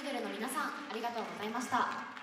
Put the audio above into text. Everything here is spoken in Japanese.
イドルの皆さんありがとうございました。